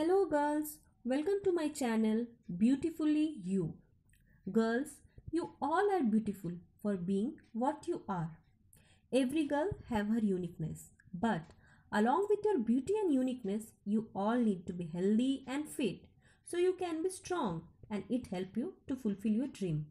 Hello girls, welcome to my channel Beautifully You. Girls, you all are beautiful for being what you are. Every girl have her uniqueness, but along with your beauty and uniqueness, you all need to be healthy and fit so you can be strong and it help you to fulfill your dream.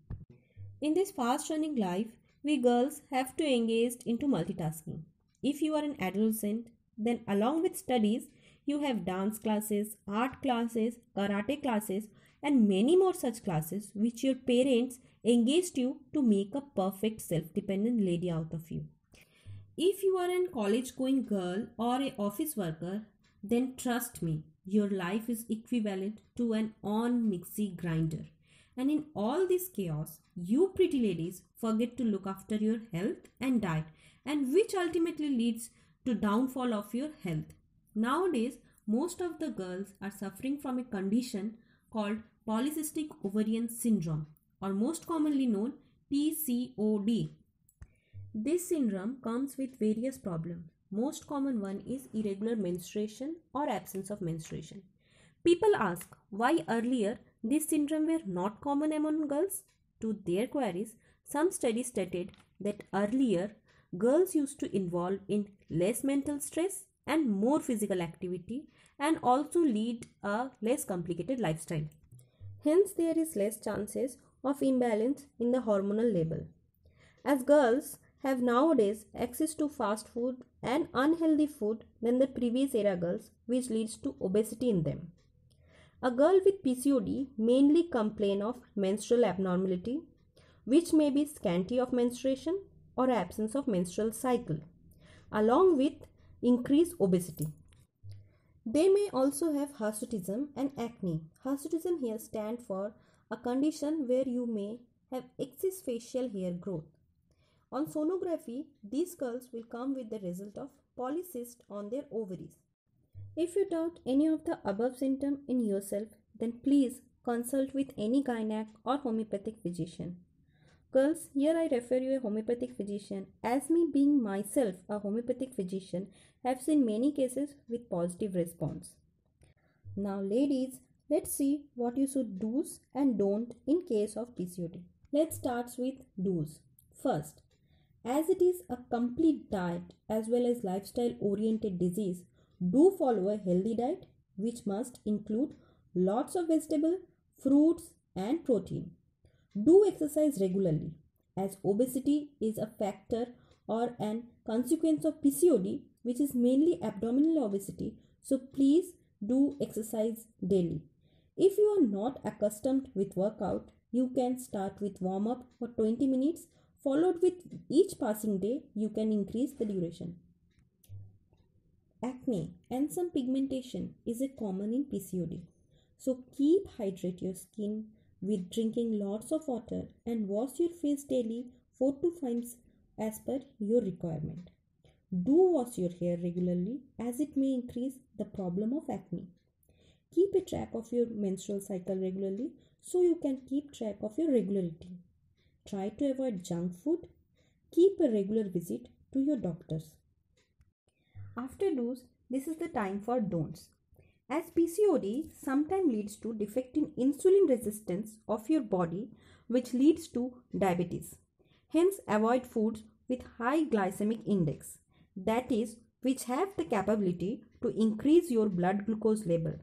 In this fast running life, we girls have to engage into multitasking. If you are an adolescent, then along with studies, you have dance classes, art classes, karate classes, and many more such classes which your parents engaged you to make a perfect self dependent lady out of you. If you are a college going girl or a office worker, then trust me, your life is equivalent to an on mixie grinder. And in all this chaos, you pretty ladies forget to look after your health and diet and which ultimately leads to downfall of your health. Nowadays, most of the girls are suffering from a condition called polycystic ovarian syndrome or most commonly known PCOD. This syndrome comes with various problems. Most common one is irregular menstruation or absence of menstruation. People ask why earlier this syndrome were not common among girls. To their queries, some studies stated that earlier girls used to involve in less mental stress and more physical activity and also lead a less complicated lifestyle. Hence, there is less chances of imbalance in the hormonal level. As girls have nowadays access to fast food and unhealthy food than the previous era girls, which leads to obesity in them. A girl with PCOD mainly complain of menstrual abnormality, which may be scanty of menstruation or absence of menstrual cycle, along with increased obesity. They may also have hirsutism and acne. Hirsutism here stand for a condition where you may have excess facial hair growth. On sonography, these girls will come with the result of polycyst on their ovaries. If you doubt any of the above symptom in yourself, then please consult with any gynec or homeopathic physician. Girls, here I refer you a homeopathic physician as me being myself a homeopathic physician have seen many cases with positive response. Now ladies, let's see what you should do's and don't in case of PCOD. Let's start with do's. First, as it is a complete diet as well as lifestyle oriented disease, do follow a healthy diet which must include lots of vegetable, fruits and protein. Do exercise regularly as obesity is a factor or an consequence of PCOD which is mainly abdominal obesity so please do exercise daily. If you are not accustomed with workout you can start with warm up for 20 minutes followed with each passing day you can increase the duration. Acne and some pigmentation is a common in PCOD. So keep hydrate your skin with drinking lots of water and wash your face daily 4 to 5 as per your requirement. Do wash your hair regularly as it may increase the problem of acne. Keep a track of your menstrual cycle regularly so you can keep track of your regularity. Try to avoid junk food. Keep a regular visit to your doctors. After do's, this is the time for don'ts. As PCOD sometimes leads to defect in insulin resistance of your body which leads to diabetes. Hence avoid foods with high glycemic index that is which have the capability to increase your blood glucose level.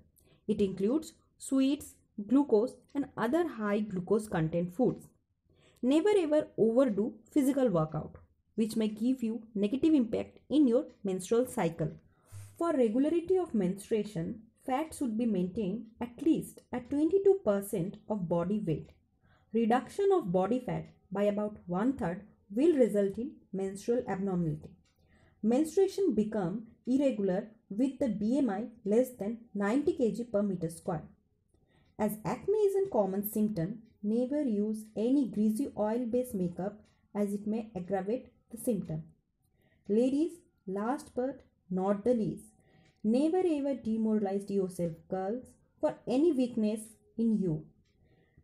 It includes sweets, glucose and other high glucose content foods. Never ever overdo physical workout which may give you negative impact in your menstrual cycle. For regularity of menstruation, fat should be maintained at least at 22% of body weight. Reduction of body fat by about one third will result in menstrual abnormality. Menstruation become irregular with the BMI less than 90 kg per meter square. As acne is a common symptom, never use any greasy oil based makeup as it may aggravate the symptom. Ladies, last but not the least, never ever demoralize yourself, girls, for any weakness in you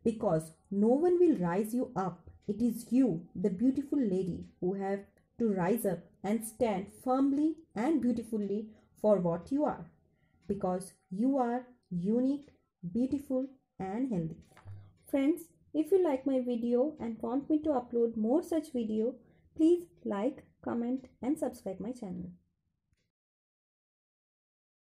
because no one will rise you up. It is you, the beautiful lady, who have to rise up and stand firmly and beautifully for what you are because you are unique, beautiful and healthy. Friends, if you like my video and want me to upload more such video, please like, comment and subscribe my channel.